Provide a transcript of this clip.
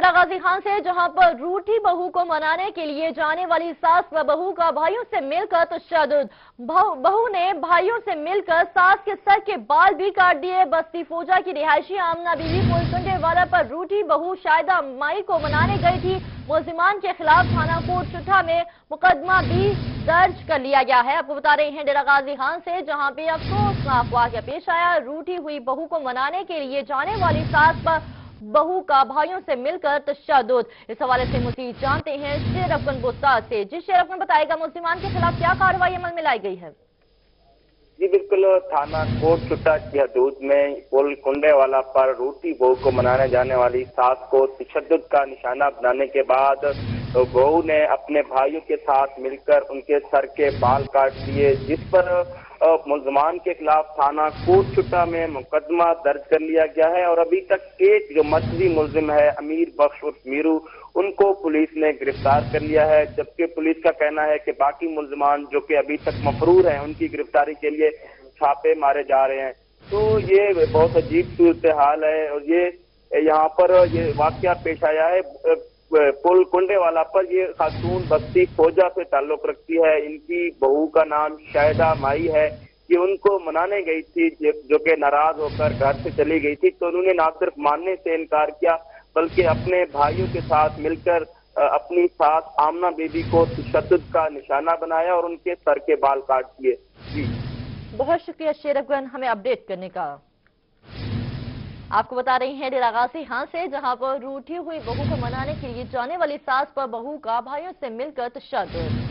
شیرہ غازی خان سے، جہاں پر روٹی بہو کو منانے کے لیے جانے والی ساس و بہو کا بھائیوں سے مل کر تشدد بہو نے بھائیوں سے مل کر ساس کے سر کے بال بھی کاٹ دیے۔ بستی فوجا کی رہائشی آمنہ بھی پول کنڈے والا پر روٹی بہو شایدہ مائی کو منانے گئی تھی۔ ملزمان کے خلاف تھانا کوٹ چٹھا میں مقدمہ بھی درج کر لیا گیا ہے۔ آپ کو بتا رہے ہیں، ڈیرہ غازی خان سے، جہاں پہ افسوسناک واقعہ پیش آیا۔ روٹی ہوئی بہو کو منانے کے لیے جانے والی ساس پر بہو کا بھائیوں سے مل کر تشدد۔ اس حوالے سے مزید جانتے ہیں شیر افغان بستاد سے، جس شیر افغان بتائے گا مسلمان کے خلاف کیا کاروائی عمل میں لائی گئی ہے؟ جی بالکل تھانا کوٹ چھٹا کی حدود میں پل کنڈے والا پر روٹی بہو کو منانے جانے والی ساتھ کو تشدد کا نشانہ بنانے کے بعد تو گو نے اپنے بھائیوں کے ساتھ مل کر ان کے سر کے بال کاٹ دیے، جس پر ملزمان کے خلاف تھانہ کوٹ چھٹا میں مقدمہ درج کر لیا گیا ہے اور ابھی تک ایک جو مچھلی ملزم ہے، امیر بخش اور میرو، ان کو پولیس نے گرفتار کر لیا ہے۔ جبکہ پولیس کا کہنا ہے کہ باقی ملزمان جو کہ ابھی تک مفرور ہیں، ان کی گرفتاری کے لیے چھاپے مارے جا رہے ہیں۔ تو یہ بہت عجیب صورتحال ہے اور یہ، یہاں پر یہ واقعہ پیش آیا ہے۔ پل کنڈے والا پر یہ خاتون بستی کھوجا سے تعلق رکھتی ہے۔ ان کی بہو کا نام شاہدہ مائی ہے۔ کہ ان کو منانے گئی تھی جو کہ ناراض ہو کر گھر سے چلی گئی تھی۔ تو انہوں نے نہ صرف ماننے سے انکار کیا بلکہ اپنے بھائیوں کے ساتھ مل کر اپنی ساتھ آمنا بی بی کو تشدد کا نشانہ بنایا اور ان کے سر کے بال کاٹ دیے۔ جی۔ بہت شکریہ شیر گن ہمیں اپڈیٹ کرنے کا۔ آپ کو بتا رہی ہیں ڈیرہ غازی ہاں سے، جہاں پر روٹھی ہوئی بہو کو منانے کے لیے جانے والی ساس پر بہو کا بھائیوں سے مل کر تشدد۔